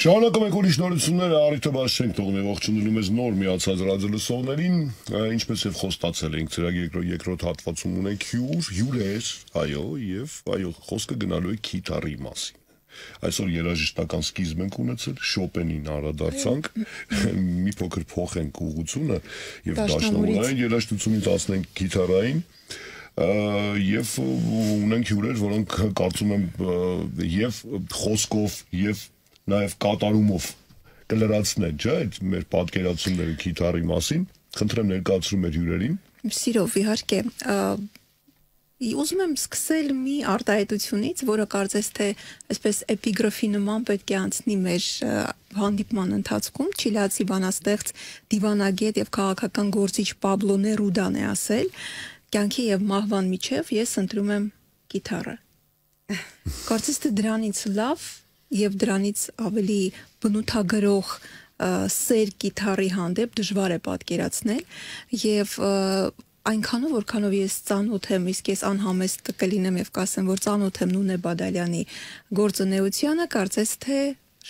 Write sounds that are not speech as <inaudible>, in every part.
Շարունակում ենք ուրիշ նորությունները, առիթը բաց չենք թողնի ողջունելու մեզ նոր միացած ռադիոլսողներին, ինչպես եւ խոստացել ենք ծրագրի երկրորդ հատվածում ունենք հյուր, հյուրեր, այո, եւ այո, խոսքը գնալու է քիթարի մասին։ Այսօր երաժշտական սկիզբ ենք ունեցել, Շոպենին անդրադարձանք, <laughs> մի փոքր փոխենք ուղղությունը եւ դաշնամուրային երաժշտությունից ասնենք գիտարային եւ ունենք հյուրեր, որոնք կարծում եմ եւ խոսքով եւ նաև կատարումով կլրացնեն, չէ՞, այդ մեր պատկերացումները գիտարի մասին։ Խնդրեմ ներկայացրու մեր հյուրերին։ Սիրով, իհարկե, ուզում եմ սկսել մի արտահայտությունից, որը կարծես թե այսպես էպիգրաֆի նման պետք է անցնի մեր հանդիպման ընթացքում չիլիացի բանաստեղծ դիվանագետ եւ քաղաքական գործիչ Պաբլո Ներուդան է ասել. կյանքի եւ մահվան միջև ես ընտրում եմ գիտարը։ Կարծես թե դրանից լավ եւ դրանից ավելի բնութագրող սեր գիտարի հանդեպ դժվար է պատկերացնել եւ այնքանով որքանով ես ծանոթ եմ, իսկ ես անհամեստ կլինեմ եւ կասեմ, որ ծանոթ եմ Նունե Բադալյանի գործունեությանը, կարծես թե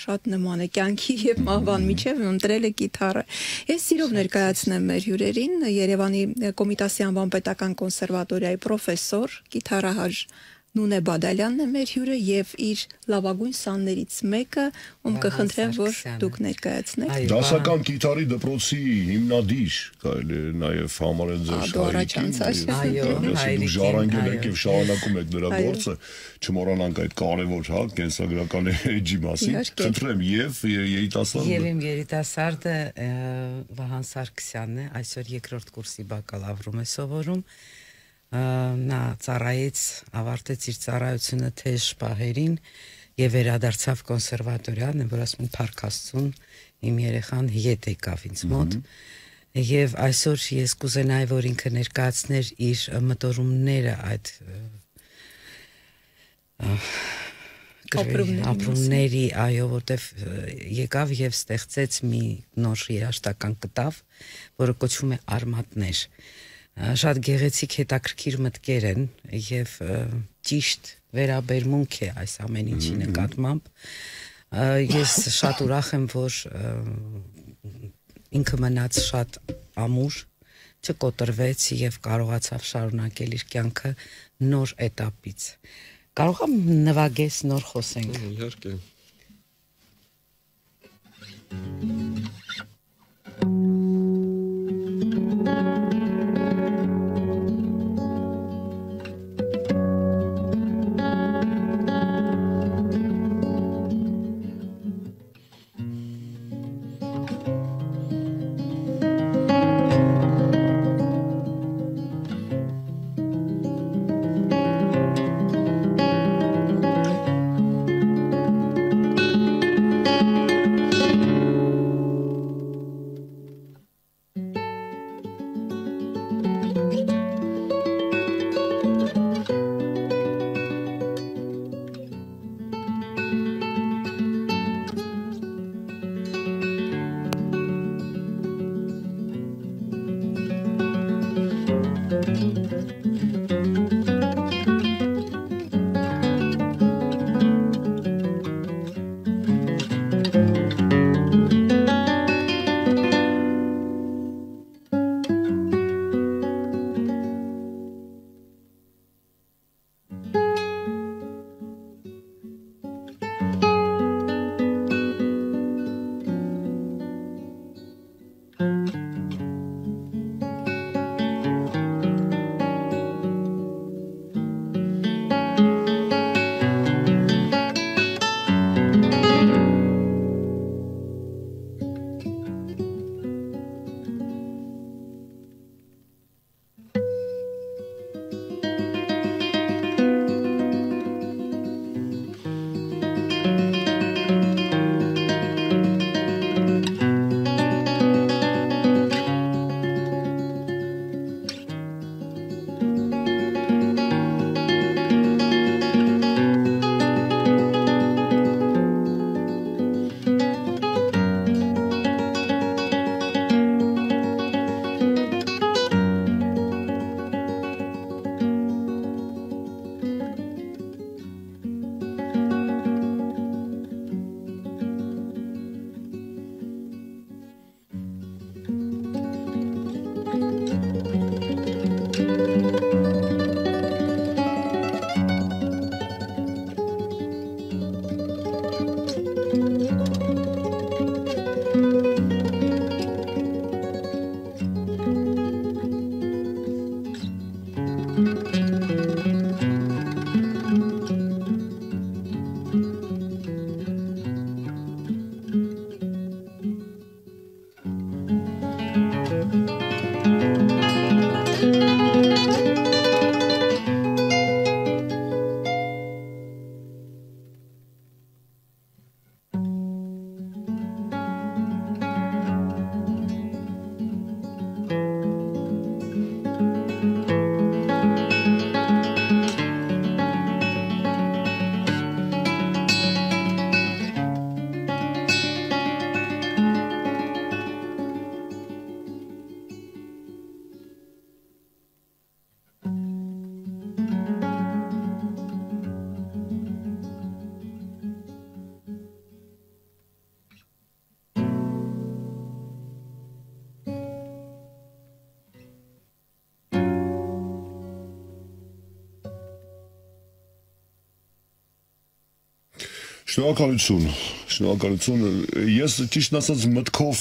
շատ նման է կյանքի եւ մահվան միջև ընտրել է գիտարը։ Ես սիրով ներկայացնեմ մեր հյուրերին Երևանի Կոմիտասի անվան պետական կոնսերվատորիայի պրոֆեսոր, գիտարահար Նունե Բադալյանն է մեր հյուրը եւ իր լավագույն սաններից մեկը, ում կխնդրեմ, որ դուք ներկայացնեք։ Դասական գիտարի դպրոցի հիմնադիր, կարելի է նաեւ համարել ձեր շարիկին։ Այո, դու ժառանգել եք եւ շարունակում եք նրա գործը, չմոռանանք այդ կարևոր, հա, կենսագրական էջի մասին։ Խնդրեմ եւ երիտասարդը։ Եվ իմ երիտասարդը Վահան Սարգսյանն է, այսօր երկրորդ կուրսի բակալավրում է սովորում նա ծառայեց, ավարտեց իր ծառայությունը թեժ պահերին եւ վերադարձավ կոնսերվատորիան, որ ասում են Փարք Աստծուն, իմ երեխան հետ եկավ ինձ մոտ։ Եվ այսօր ես կուզենայի, որ ինքը ներկայացներ իր մտորումները այդ ապրումների, այո, որտեվ եկավ եւ ստեղծեց մի նոր երաշտական կտավ, որը կոչվում է Արմատներ շատ գեղեցիկ հետաքրքիր մտքեր են եւ ճիշտ վերաբերմունք է այս ամեն ինչի նկատմամբ ես շատ ուրախ եմ որ ինքը մնաց շատ ամուր չկոտրվեց եւ կարողացավ շարունակել իր կյանքը նոր этаպից կարող եմ նվագես նոր խոսենք իհարկե Շնորհակալություն։ Շնորհակալություն։ Ես ճիշտ ասած մտքով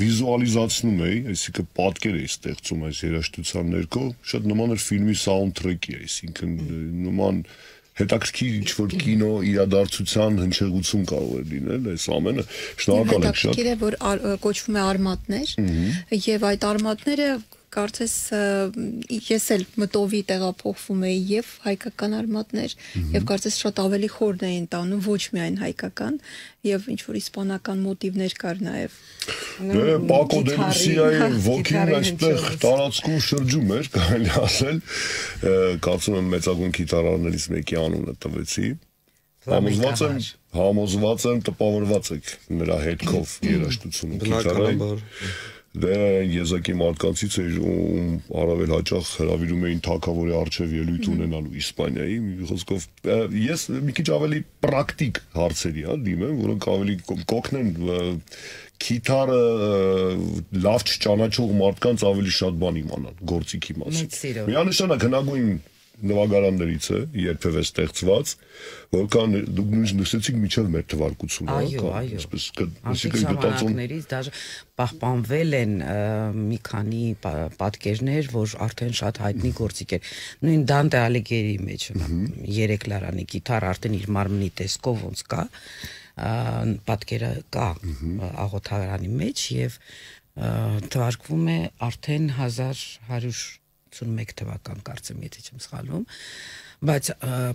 վիզուալիզացնում էի, այսինքն պատկեր էի ստեղծում այս երաժշտության ներքո, շատ նման էր ֆիլմի սաունդթրեքի, այսինքն նման հետաքրքիր ինչ որ կինո իրադարձության հնչեղություն կարող է լինել այս ամենը շնորհակալ եմ շատ հետաքրքիր է որ կոչվում է արմատներ եւ այդ արմատները կարծես ես էլ մտովի տեղափոխվում էի եւ հայկական արմատներ եւ կարծես շատ ավելի խորն էին տանում ոչ միայն հայկական եւ ինչ որ իսպանական մոտիվներ կար նաեւ Դե Պակո Դելուսիայի ոգին այստեղ տարածքում շրջում էր <laughs> կարելի ասել կարծում եմ մեծագույն գիտարարներից մեկի անունը տվեցի Համոզված եմ, համոզված եմ տպավորված եք նրա հետքով երաժշտությունը գիտարային դե եզակի մարդկանցից էր ում առավել հաճախ հravirում էին թակավորի արչև ելույթ ունենալու Իսպանիայի խոսքով ես մի քիչ ավելի պրակտիկ հարցերի հա դիմեմ որոնք ավելի կօգնեն գիտարը լավ չճանաչող մարդկանց ավելի շատ բան իմանան գործիքի մասին միանշանակ հնագույն նվագարաններից է երբևէ ստեղծված, որքան դուք նույնիսկ նշեցիք միջև մեր թվարկությունը, այո, այո, այսպես այսինքն գտածոներից դաժե պահպանվել են մի քանի պատկերներ, որ արդեն շատ հայտնի գործիք էր։ Նույն Դանտե Ալիգերի մեջ երեք լարանի գիտար արդեն իր մարմնի տեսքով ոնց կա, պատկերը կա աղոթարանի մեջ եւ թվարկվում է արդեն 1100 81 թվական կարծեմ, եթե չեմ սխալվում, բայց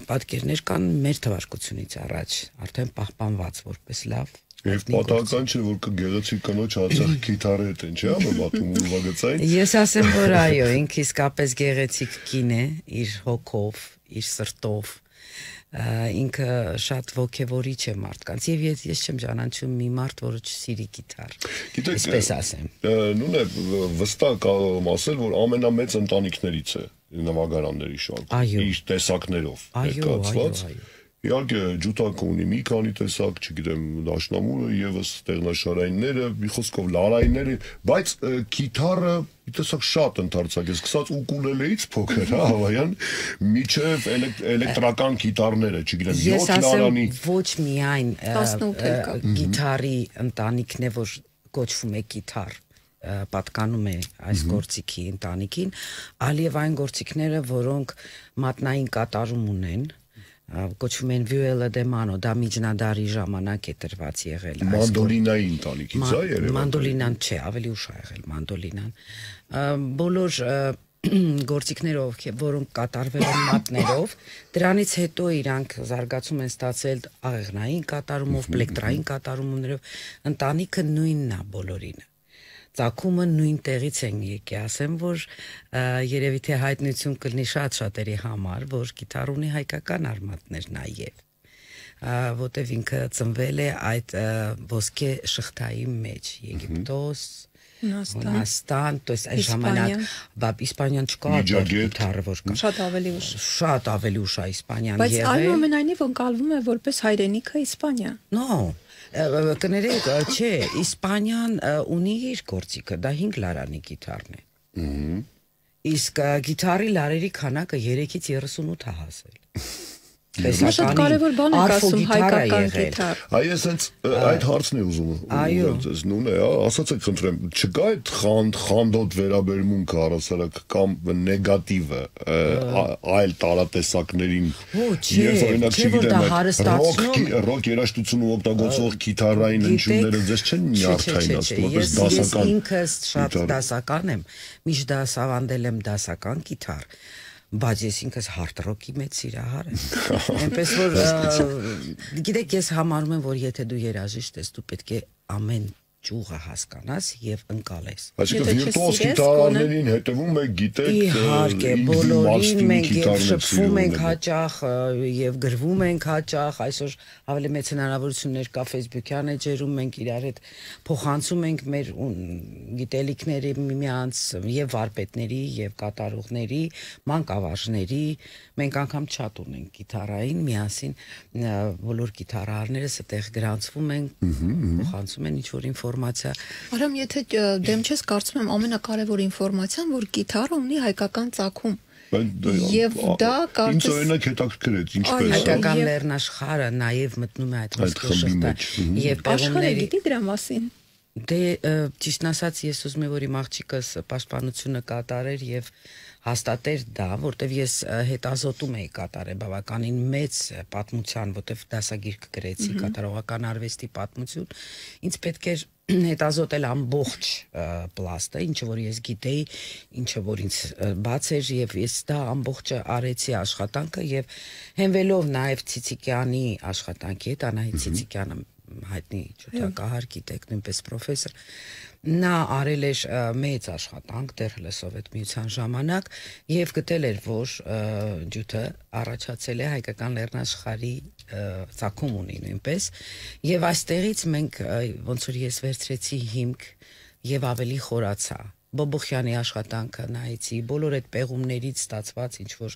պատկերներ կան մեր թվարկությունից առաջ, արդեն պահպանված որպես լավ Եվ պատահական չէ որ գեղեցիկ կնոջ հացախ <coughs> գիտարը հետ են, չէ՞, ապատում ուրվագծային։ Ես ասեմ, որ այո, ինքը իսկապես գեղեցիկ կին է, իր հոգով, իր սրտով, ինքը շատ ողքեվորիչ է մարդկանց եւ ես ես չեմ ճանաչում մի մարդ որը չսիրի գիտար գիտեք այսպես ասեմ նույնը վստահ կարող ասել որ ամենամեծ ընտանիքներից է նվագարանների շարքում իր տեսակներով ներկայացված Իհարկե ջութակը ունի մի քանի տեսակ, չգիտեմ, դաշնամուրը եւս տեղնաշարայինները, մի խոսքով լարայինները, բայց գիտարը մի տեսակ շատ ընդարձակ է, սկսած ուկուլելեից փոքր, հա, հավայան, միջև էլեկտրական գիտարները, չգիտեմ, 7 լարանի։ Ոչ միայն գիտարի ընտանիքն է, որ կոչվում է գիտար պատկանում է այս գործիքի ընտանիքին, այլև այն գործիքները, որոնք մատնային կատարում ունեն, կոչվում են Viuela de Mano, դա միջնադարի ժամանակ է տրված եղել մանդոլինայի ընտանիքից է երևի։ Մանդոլինան չէ, ավելի ուշ է եղել մանդոլինան։ Բոլոր <clears throat> գործիքներով, որոնք կատարվել են մատներով, դրանից հետո իրանք զարգացում են ստացել աղեղնային կատարումով, պլեկտրային կատարումներով, ընտանիքը նույնն է բոլորինը ցակումը նույն տեղից են եկի, ասեմ, որ երևի թե հայտնություն կլինի շատ շատերի համար, որ գիտար ունի հայկական արմատներ նաև որտեվ ինքը ծնվել է այդ ոսկե շղթայի մեջ Եգիպտոս Հունաստան, то есть այս ժամանակ բապ Իսպանիան չկա գիտարը որ կա։ Շատ ավելի ուշ։ Շատ ավելի ուշ է Իսպանիան եղել։ Բայց այնուամենայնիվ ընկալվում է որպես հայրենիքը Իսպանիա։ No, կներեք, չէ, Իսպանիան ունի իր գործիքը, դա 5 լարանի գիտարն է։ Իսկ գիտարի լարերի քանակը 3-ից 38 է հասել։ Շատ կարևոր բան եք ասում հայկական գիտար։ Այ ես հենց այդ հարցն եմ ուզում ուզում նույնը, ասացեք խնդրեմ, չկա այդ խանդ խանդոտ վերաբերմունքը առասարակ կամ նեգատիվը այլ տարատեսակներին։ Երբ օրինակ չգիտեմ, ռոք ռոք երաժշտությունը օգտագործող գիտարային ընջումները ձեզ չեն նյարդայնացնում, որպես դասական։ Ես ինքս շատ դասական եմ, միշտ դասավանդել եմ դասական գիտար բայց ես ինքս hard rock-ի մեծ սիրահար եմ։ Էնպես որ գիտեք ես համարում եմ որ եթե դու երաժիշտ ես դու պետք է ամեն ճյուղը հասկանաս եւ ընկալես։ Այսինքն վիրտուոզ գիտարներին հետևում եք, գիտեք, իհարկե, բոլորին մենք եւ շփվում ենք հաճախ եւ գրվում ենք հաճախ, այսօր ավելի մեծ հնարավորություններ կա Facebook-յան էջերում մենք իրար հետ փոխանցում ենք մեր գիտելիքները միմյանց եւ վարպետների եւ կատարողների, մանկավարժների, մենք անգամ chat ունենք գիտարային միասին բոլոր գիտարարները ստեղ գրանցվում են, փոխանցում են ինչ որ ինֆորմացիա ինֆորմացիա։ Արամ, եթե դեմ չես կարծում եմ ամենակարևոր ինֆորմացիան, որ գիտարը ունի հայկական ծագում։ Եվ դա կարծես Ինչ օրինակ հետաքրքրեց, ինչպես հայկական լեռնաշխարը նաև մտնում է այդ ոսկեշղթա եւ տեղումների գիտի դրա մասին։ Դե ճիշտ ասած ես ուզում եմ որ իմ աղջիկս պաշտպանությունը կատարեր եւ հաստատեր դա, որտեվ ես հետազոտում էի կատարել բավականին մեծ պատմության, որտեվ դասագիրք գրեցի կատարողական արվեստի պատմություն, ինձ պետք էր <clears throat> հետազոտել ամբողջ պլաստը, ինչը որ ես գիտեի, ինչը որ ինձ բաց էր եւ ես դա ամբողջը արեցի աշխատանքը եւ հենվելով նաեւ Ցիցիկյանի աշխատանքի հետ, Անահիտ Ցիցիկյանը հայտնի ջութակահար գիտեք, նույնպես պրոֆեսոր նա արել էր մեծ աշխատանք դեռ հələ սովետ միության ժամանակ եւ գտել էր որ ջութը առաջացել է հայկական լեռնաշխարի ցակում ունի նույնպես եւ այստեղից մենք ոնց որ ես վերցրեցի հիմք եւ ավելի խորացա Բոբոխյանի աշխատանքը նայեցի բոլոր այդ պեղումներից ստացված ինչ որ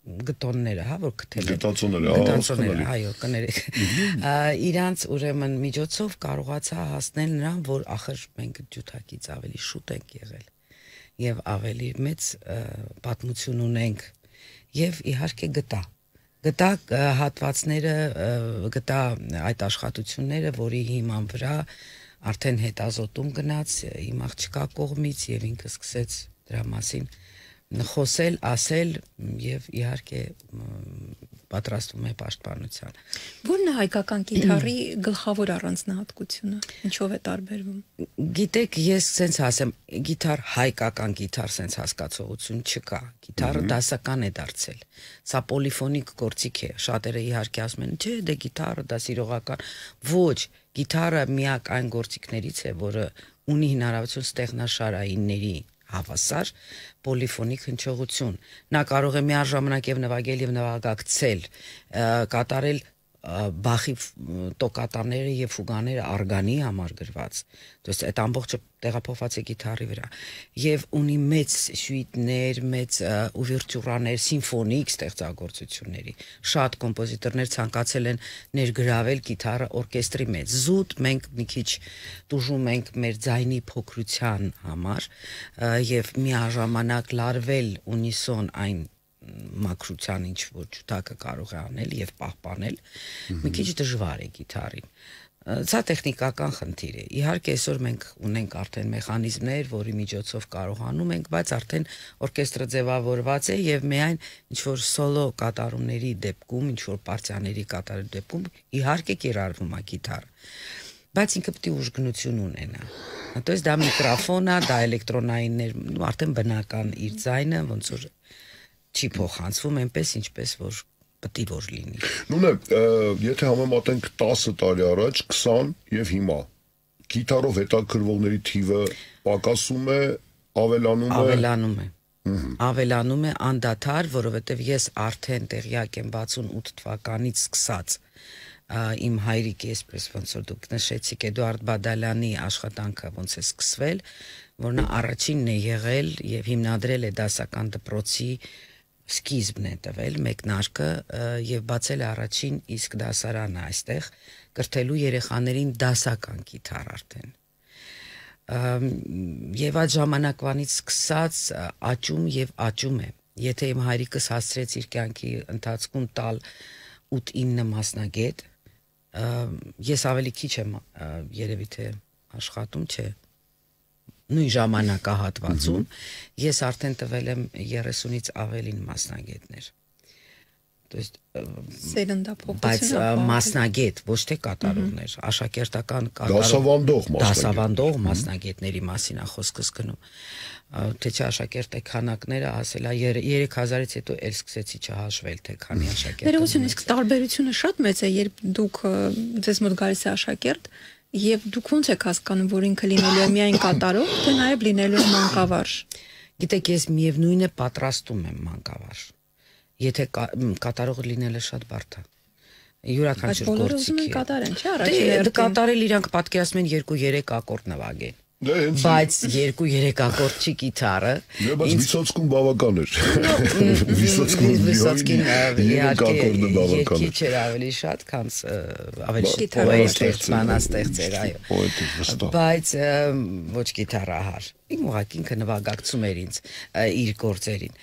գտոնները, հա, որ գտել են։ Գտածոները, հա, գտածոները, այո, կներեք։ Իրանց ուրեմն միջոցով կարողացա հասնել նրան, որ ախր մենք ջութակից ավելի շուտ ենք եղել եւ ավելի մեծ պատմություն ունենք եւ իհարկե գտա գտա հատվածները գտա այդ աշխատությունները, որի հիման վրա արդեն հետազոտում գնաց իմ աղջկա կողմից եւ ինքը սկսեց դրա մասին խոսել, ասել եւ իհարկե պատրաստվում է պաշտպանության։ Որն է հայկական գիտարի գլխավոր առանձնահատկությունը։ Ինչով է տարբերվում։ Գիտեք, ես սենց ասեմ, գիտար հայկական գիտար սենց հասկացողություն չկա։ Գիտարը դասական է դարձել։ Սա պոլիֆոնիկ գործիք է։ Շատերը իհարկե ասում են, չէ, դե գիտարը դա սիրողական։ Ոչ, գիտարը միակ այն գործիքներից է, որը ունի հնարավորություն ստեղնաշարայինների հավասար պոլիֆոնիկ հնչողություն։ Նա կարող է միաժամանակ եւ նվագել եւ նվագակցել, կատարել բախի տոկատաները եւ ֆուգաները արգանի համար գրված։ Դուս այդ ամբողջը տեղափոխված է գիտարի վրա եւ ունի մեծ շուիտներ, մեծ ուվերտյուրաներ, սիմֆոնիկ ստեղծագործությունների։ Շատ կոմպոզիտորներ ցանկացել են ներգրավել գիտարը օրկեստրի մեջ։ Զուտ մենք մի քիչ դժում ենք մեր ձայնի փոքրության համար եւ միաժամանակ լարվել ունիսոն այն մաքրության ինչ որ ճուտակը կարող է անել եւ պահպանել, մի քիչ դժվար է գիտարին։ Սա տեխնիկական խնդիր է։ Իհարկե այսօր մենք ունենք արդեն մեխանիզմներ, որի միջոցով կարողանում ենք, բայց արդեն օրկեստրը ձևավորված է եւ միայն ինչ որ սոլո կատարումների դեպքում, ինչ որ պարտիաների կատարելու դեպքում իհարկե կիրառվում է գիտարը բայց ինքը պետք է ուժգնություն ունենա։ Այնտեղ դա միկրոֆոն է, դա էլեկտրոնային, արդեն բնական իր ձայնը, ոնց որ չի փոխանցվում այնպես ինչպես որ պետք է որ լինի։ Նույնը, եթե համեմատենք 10 տարի առաջ, 20 եւ հիմա գիտարով հետաքրվողների թիվը պակասում է, ավելանում է։ Ավելանում է ավելանում է անդադար, որովհետև ես արդեն տեղյակ եմ 68 թվականից սկսած իմ հայրիկի այսպես ոնց որ դուք նշեցիք Էդուարդ Բադալյանի աշխատանքը ոնց է սկսվել, որ նա առաջինն է եղել եւ հիմնադրել է դասական դպրոցի սկիզբն է տվել մեկնարկը եւ բացել է առաջին իսկ դասարանը այստեղ կրթելու երեխաներին դասական գիտար արդեն եւ այդ ժամանակվանից սկսած աճում եւ աճում է Եթե իմ հայրիկս հասցրեց իր կյանքի ընթացքում տալ 8-9 մասնագետ, ես ավելի քիչ եմ երևի թե աշխատում, չէ նույն ժամանակահատվածում ես արդեն տվել եմ 30-ից ավելին մասնագետներ то есть Սերնդափոխություն։ բայց ա, մասնագետ ոչ թե կատարողներ աշակերտական կատարող Դասավանդող մասնագետ։ դասավանդող մասնագետների մասին է խոսքս գնում Ա, թե չէ աշակերտի քանակները ասելա 3000-ից հետո էլ սկսեցի չհաշվել թե քանի աշակերտ Ներողություն, իսկ տարբերությունը շատ մեծ է, երբ դուք ը, ձեզ մոտ գալիս է աշակերտ եւ դուք ոնց եք հասկանում, որ ինքը լինելու է միայն կատարող, թե նաեւ լինելու է մանկավարժ։ Գիտեք, ես միևնույնն է պատրաստում եմ մանկավարժ։ Եթե կա- մ, կատարող լինելը շատ բարդ է։ Բայց Յուրաքանչյուր բոլորը ուզում գործիքի։ են կատարեն, չէ՞, Դե առաջին դե հերթին։ կատարել իրանք պատկերացնում են 2-3 ակորդ նվագեն։ Դե հենց Բայց 2-3 ակորդ չի գիտարը։ Դե բայց ինձ- Վիսոցկուն բավական էր։ Վիսոցկուն Վիսոցկին իհարկե իհարկե բավական երկիչ էր։ էր ավելի շատ, քան ավելի Գիտարը պոետ ստեղծել, բանաստեղծեր, այո։ Բայց ոչ գիտարահար իմ ուղակ ինքը նվագակցում էր ինձ իր գործերին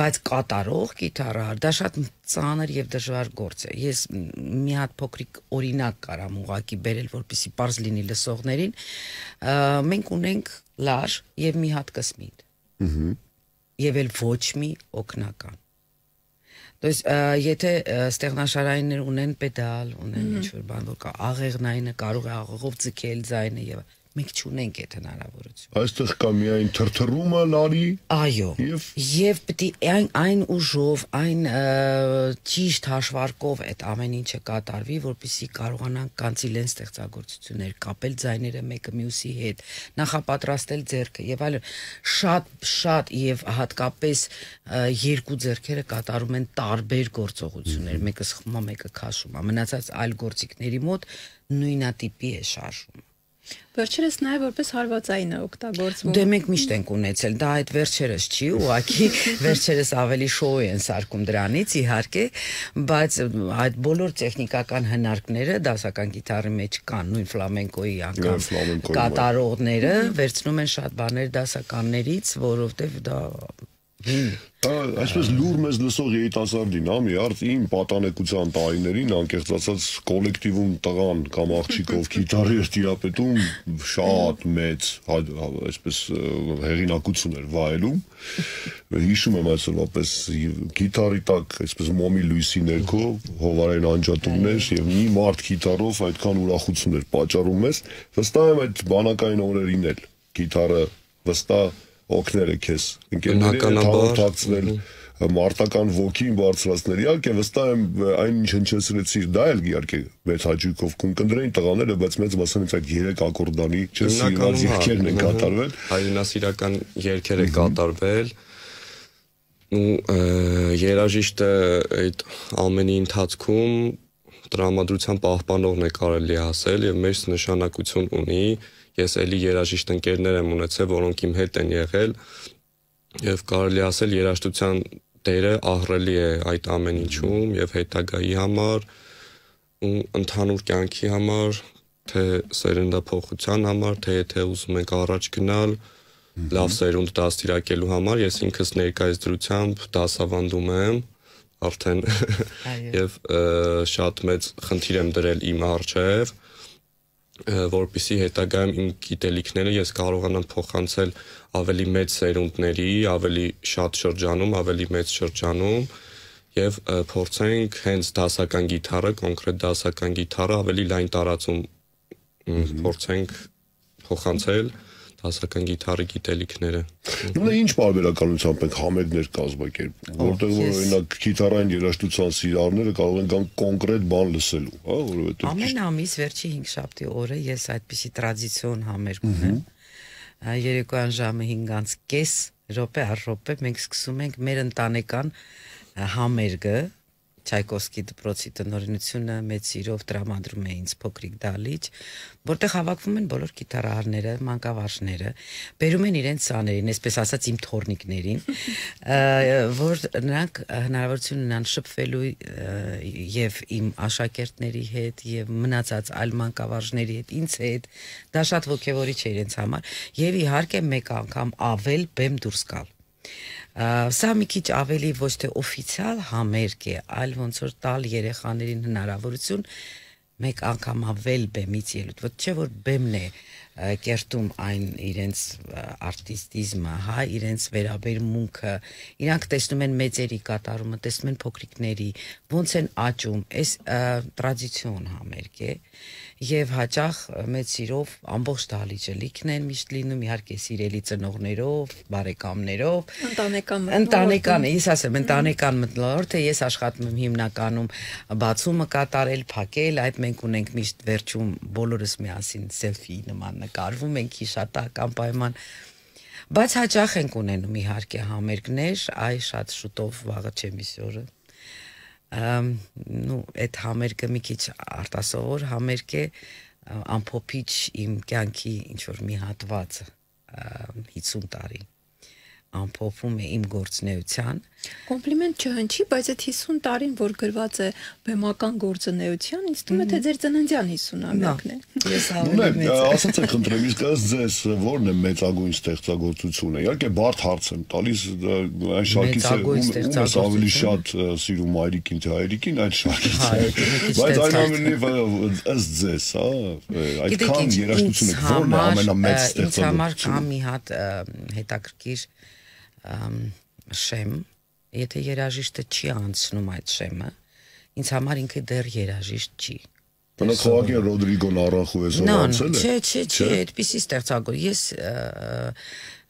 բայց կատարող գիտարար դա շատ ծանր եւ դժվար գործ է ես մի հատ փոքրիկ օրինակ կարամ ուղակի բերել որպեսի པարզ լինի լսողներին մենք ունենք լար եւ մի հատ կսմիտ ըհը եւ էլ ոչ մի օկնական То есть եթե ստեղնաշարայիններ ունեն pedal, ունեն ինչ որ բան որ կա աղեղնայինը կարող է աղողով ձգել ձայնը եւ մենք չունենք այդ հնարավորությունը։ Այստեղ կա միայն թրթռումը լարի Այո։ Եվ- եւ պիտի այն այն ուժով, այն ճիշտ հաշվարկով այդ ամեն ինչը կատարվի, որպեսզի կարողանան կանցիլեն ստեղծագործություններ, կապել ձայները մեկը մյուսի հետ, նախապատրաստել ձեռքը եւ այլն։ Շատ շատ եւ հատկապես երկու ձեռքերը կատարում են տարբեր գործողություններ, մեկը սխմում է, մեկը քաշում է։ Մնացած այլ գործիքների մոտ նույնատիպի է շարժում։ Վերջերս նաեւ որպես հարվածային է օգտագործվում։ Դե մենք միշտ ենք ունեցել, դա այդ վերջերս չի, ուղղակի <laughs> վերջերս ավելի շոու են սարկում դրանից իհարկե, բայց այդ բոլոր տեխնիկական հնարքները դասական գիտարի մեջ կան, նույն ֆլամենկոյի անգամ կատարողները վերցնում են շատ բաներ դասականներից, որովհետև դա Այսպես լուր մեզ լսող երիտասարդին, հա, մի արդ իմ պատանեկության տարիներին անկեղծ ասած կոլեկտիվում տղան կամ աղջիկով գիտարի էր տիրապետում շատ մեծ, հա, հա, այսպես հեղինակություն էր վայելում։ Հիշում եմ այսօր ապես գիտարի տակ, այսպես մոմի լույսի ներքո հովարային անջատումներ եւ մի մարդ գիտարով այդքան ուրախություն էր պատճառում մեզ։ Վստահ եմ այդ բանակային օրերին էլ գիտարը վստահ օգներ է քեզ ընկերների հետ Բնականաբար, հաղորդակցվել մարտական ոգին բարձրացնել իհարկե վստահ եմ այն ինչ հնչեցրեցիր դա էլ իհարկե մեծ հաճույքով կընկնդրեին տղաները բայց մեծ մասամբ այդ երեք ակորդանի չսիրված երկերն են կատարվել Հայրենասիրական երկեր է կատարվել ու երաժիշտը այդ ամենի ընթացքում տրամադրության պահպանողն է կարելի ասել եւ մեծ նշանակություն ունի ես էլի երաժիշտ ընկերներ եմ ունեցել որոնք իմ հետ են եղել եւ կարելի ասել երաժշտության դերը ահռելի է այդ ամեն ինչում եւ հետագայի համար ու ընդհանուր կյանքի համար, թե սերնդափոխության համար, թե եթե ուզում ենք առաջ գնալ, լավ սերունդ դաստիարակելու համար, ես ինքս ներկայիս դրությամբ դասավանդում եմ արդեն <laughs> եւ շատ մեծ խնդիր եմ դրել իմ առջև ը, որպիսի հետագայում իմ գիտելիքները ես կարողանամ փոխանցել ավելի մեծ սերունդների, ավելի շատ շրջանում, ավելի մեծ շրջանում եւ փորձենք հենց դասական գիտարը, կոնկրետ դասական գիտարը ավելի լայն տարածում փորձենք փոխանցել դասական գիտարի գիտելիքները։ Նույն ինչ բարբերականությամբ ենք համերգներ կազմակերպում, որտեղ որ օրինակ գիտարային երաժշտության սիրառները կարող են կան կոնկրետ բան լսելու, հա, որովհետեւ Ամեն ամիս վերջի 5 շաբթի օրը ես այդպիսի տրադիցիոն համերգ ունեմ։ Երեկոյան ժամը 5-ից կես րոպե առ րոպե մենք սկսում ենք մեր ընտանեկան համերգը Չայկովսկի դպրոցի տնօրինությունը մեծ սիրով տրամադրում է ինձ փոքրիկ դալիճ, որտեղ հավաքվում են բոլոր գիտարահարները, մանկավարժները, բերում են իրենց սաներին, այսպես ասած իմ թորնիկներին, <laughs> որ նրանք հնարավորություն ունեն շփվելու եւ իմ աշակերտների հետ եւ մնացած այլ մանկավարժների հետ, ինձ հետ, դա շատ ողջևորիչ է իրենց համար եւ իհարկե մեկ անգամ ավել բեմ դուրս գալ Սա մի քիչ ավելի ոչ թե օֆիցիալ համերգ է, այլ ոնց որ տալ երեխաներին հնարավորություն մեկ անգամ ավել բեմից ելույթ, ոչ չէ որ բեմն է ա, կերտում այն իրենց ա, արտիստիզմը, հա, իրենց վերաբերմունքը, իրանք տեսնում են մեծերի կատարումը, տեսնում են փոքրիկների, ոնց են աճում, այս ա, տրադիցիոն համերգ է եւ հաճախ մեծ սիրով ամբողջ դահլիճը լիքն են միշտ լինում իհարկե սիրելի ծնողներով, բարեկամներով, Ընտանեկան Ընտանեկան, ես ասեմ, ընտանեկան մտնոլորտը ես աշխատում եմ հիմնականում բացումը կատարել, փակել, այդ մենք ունենք միշտ վերջում բոլորս միասին սելֆի նման նկարվում ենք հիշատակ անպայման Բայց հաճախ ենք ունենում իհարկե համերգներ, այ շատ շուտով վաղը չեմ իսորը։ Ամ նու այդ համերգը մի քիչ արտասովոր համերգ է ամփոփիչ իմ կյանքի ինչ որ մի հատված ա, 50 տարի ամփոփում է իմ գործնեության Կոմպլիմենտ չհնչի, բայց այդ 50 տարին, որ գրված է բեմական գործունեության, ինձ թվում է թե ձեր ծննդյան 50-ամյակն է։ ես ավելի է, մեծ ասացեք խնդրեմ, իսկ ըստ ձեզ ո՞րն է մեծագույն ստեղծագործությունը։ Իհարկե բարդ հարց եմ տալիս, այն շարքից է, ում ես ավելի շատ սիրում հայրիկին, թե հայրիկին, այդ շարքից է։ Բայց այն ամենի ըստ ձեզ, հա, այդքան ինձ ո՞րն է ամենամեծ ը, Ինձ համար կա ստեղծագործությունը։ մի հատ հետաքրքիր շեմ, եթե երաժիշտը չի անցնում այդ շեմը, ինձ համար ինքը դեռ երաժիշտ չի։ Բնակ խաղակի Ռոդրիգո Նարախու է Նո, զորացել է։ չէ, չէ, չէ, այդպեսի ստեղծագոր։ Ես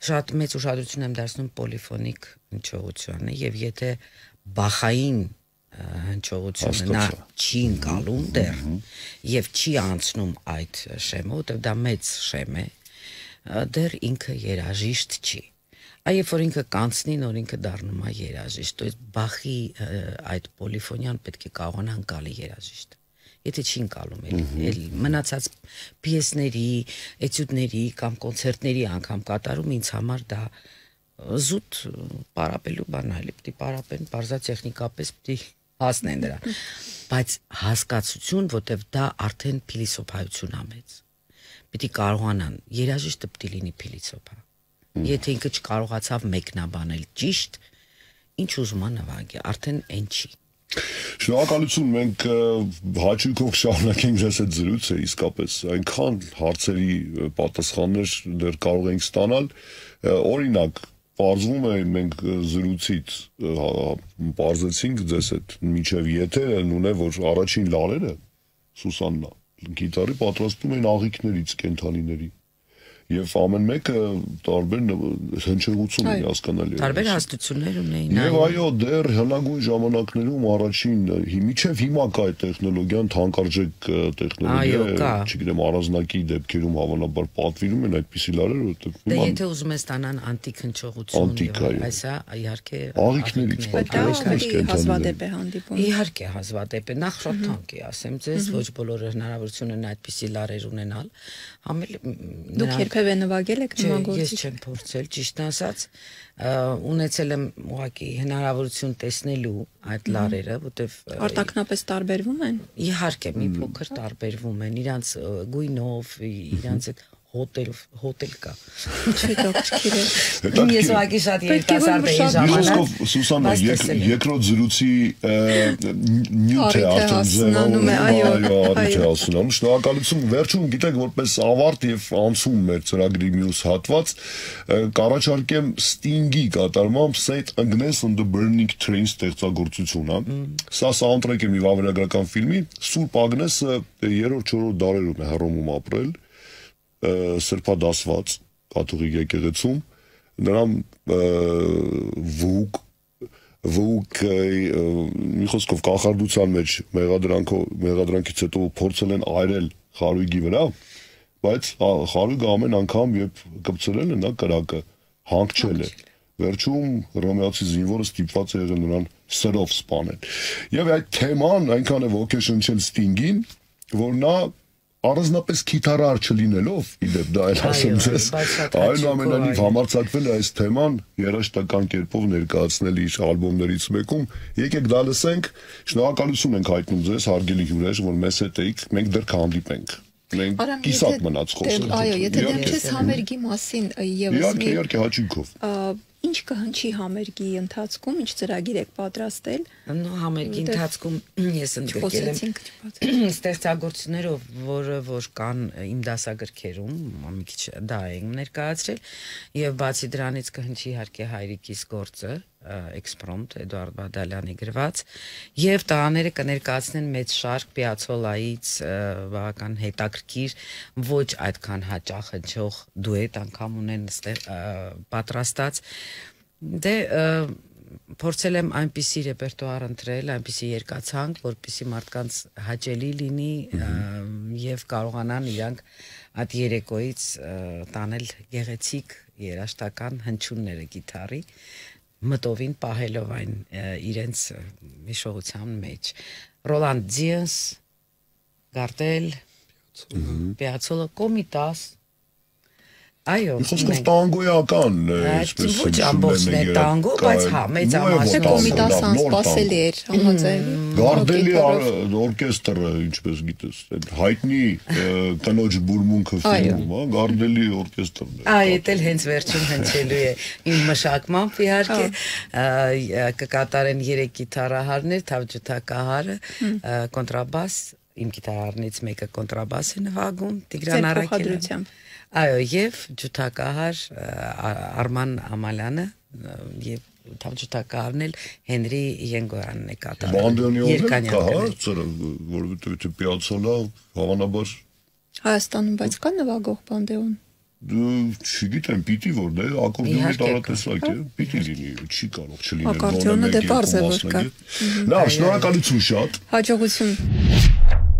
շատ մեծ ուշադրություն եմ դարձնում պոլիֆոնիկ հնչողությանը եւ եթե բախային հնչողությունը նա չի ընկալում դեռ եւ չի անցնում այդ շեմը, որտեղ դա մեծ շեմ է, դեռ ինքը երաժիշտ չի այ երբ որ ինքը կանցնի նոր ինքը դառնում է երաժիշտ այս բախի այդ պոլիֆոնիան պետք է կարողանան գալի երաժիշտ եթե չին գալում էլ մնացած պիեսների էտյուդների կամ կոնցերտների անգամ կատարում ինձ համար դա զուտ պարապելու բան է, պիտի պարապեն, բարձա տեխնիկապես պիտի հասնեն դրա։ Բայց հասկացություն, որտեվ դա արդեն փիլիսոփայություն ամեց։ Պիտի կարողանան, երաժիշտը պիտի լինի փիլիսոփա Եթե ինքը չկարողացավ մեկնաբանել ճիշտ, ինչ ուզում է նվագի, արդեն այն չի։ Շնորհակալություն, մենք հաճույքով շարունակենք ձեզ այդ զրույցը, իսկապես այնքան հարցերի պատասխաններ դեռ կարող ենք ստանալ։ Օրինակ, Պարզվում է մենք ը, հա, պարզեցինք ձեզ այդ միջև եթերը նույն է որ առաջին լարերը Սուսաննա գիտարի պատրաստում են աղիքներից կենթանիների եւ ամեն մեկը տարբեր հնչեղություն ունի հասկանալի։ Տարբեր հաստություններ ունեին։ Եվ այո։ այո, դեռ հնագույն ժամանակներում առաջին միջև հիմա կա այդ տեխնոլոգիան, թանկարժեք տեխնոլոգիա, չգիտեմ, առանձնակի դեպքերում հավանաբար պատվիրում են այդպիսի լարեր, որովհետև Դե եթե ուզում ես ստանան անտիկ հնչողություն, այսա իհարկե Աղիքներից կենթանիներ։ հազվադեպ է հանդիպում։ Իհարկե հազվադեպ է, նախ շատ թանկ է, ասեմ ձեզ, ոչ բոլորը հնարավորություն են այդպիսի լարեր ունենալ։ Համել Դուք երբևէ նվագել եք նման ես չեմ փորձել, ճիշտ ասած, ունեցել եմ ուղղակի հնարավորություն տեսնելու այդ լարերը, որտեվ Արտակնապես տարբերվում են։ իհարկե մի փոքր տարբերվում են իրանց գույնով, իրանց այդ հոտել հոտել կա։ Չէ, դոկտոր է։ Իմ ես ուղղակի շատ երիտասարդ էի ժամանակ։ եմ։ երկրորդ զրույցի ը, նյութ է Առիթ է արդեն հասցնանում է, այո, այո, հասցնանում։ Շնորհակալություն։ Վերջում գիտեք որպես ավարտ եւ անցում մեր ծրագրի մյուս հատված կառաջարկեմ Sting-ի կատարմամբ Saint Agnes and the Burning Train ստեղծագործությունը։ Սա սաունդտրեք է մի վավերագրական ֆիլմի։ Սուրբ Ագնեսը 3-4 դարերում է Հռոմում ապրել սրբադասված կաթողիկ եկեղեցում նրան վուկ վուկ մի խոսքով կախարդության մեջ մեղադրանքով մեղադրանքից հետո փորձել են այրել խարույգի վրա բայց խարույգը ամեն անգամ երբ կպցրել են նա կրակը հանգչել է վերջում ռոմեացի զինվորը ստիպված է եղել նրան սրով սպանել եւ այդ թեման այնքան է ոգեշնչել Sting-ին որ նա առանձնապես գիտարար չլինելով իդեպ դա այլ ասեմ ձեզ այնուամենայնիվ հաճույքով, համարցակվել է այս թեման երաշտական կերպով ներկայացնել իր ալբոմներից մեկում եկեք դա լսենք շնորհակալություն ենք հայտնում ձեզ հարգելի հյուրեր որ մեզ հետ եք մենք դեռ կհանդիպենք մենք կիսատ մնաց խոսել Այո, եթե դեմ Իհարկե, չես համերգի մասին եւս իհարկե մի իհարկե հաճույքով ա, ինչ կհնչի համերգի ընթացքում, ինչ ծրագիր եք պատրաստել։ նո համերգի ընթացքում <clears throat> ես ընդգրկել եմ <clears throat> ստեղծագործություններով, որը որ կան իմ դասագրքերում, մի քիչ դա ենք ներկայացրել, եւ բացի դրանից կհնչի իհարկե հայրիկիս գործը, էքսպրոմտ Էդուարդ Բադալյանի գրված, եւ տղաները կներկայացնեն մեծ շարք Պիացոլայից բավական հետաքրքիր, ոչ այդքան հաճախ հնչող դուետ անգամ ունեն պատրաստած Դե փորձել եմ այնպիսի ռեպերտուար ընտրել, այնպիսի երկացանք, որպիսի մարդկանց հաճելի լինի եւ կարողանան իրանք այդ երեկոից ը, տանել գեղեցիկ երաշտական հնչյունները գիտարի մտովին պահելով այն իրենց հիշողության մեջ։ Ռոլանդ Դիանս, Գարտել, Պիացոլա Կոմիտաս Այո, Խոսքով տանգոյական է, Այդ ոչ ամբողջն է տանգո, բայց հա, Տանգո, կոմիտասը նոր անսպասելի էր համաձայնվի։ Գարդելի օրկեստրը, ինչպես գիտես, այդ հայտնի կնոջ բուրմունքը ֆիլմում, հա, Գարդելի օրկեստրն է։ Այ դա էլ հենց վերջում հնչելու է իմ մշակմամբ իհարկե ա, ա, կկատարեն երեք գիտարահարներ, թավջութակահարը, կոնտրաբաս, իմ գիտարահարներից մեկը կոնտրաբաս է նվագում, Տիգրան փոխադրությամբ։ Այո, եւ ջութակահար Արման Ամալյանը եւ թավջութակահարն էլ Հենրի Յենգոյանն է կատարել։ օրը կա Երկանյանը։ հարցը, որովհետեւ թե Պիացոլա հավանաբար Հայաստանում բայց կա նվագող բանդեոն։ դու չգիտեմ, պիտի որ դե ակորդեոնի տարատեսակ է, պիտի լինի, չի կարող չլինել։ Ակորդեոնը դե երկու որ կա։ Լավ, շնորհակալություն շատ։ Հաջողություն։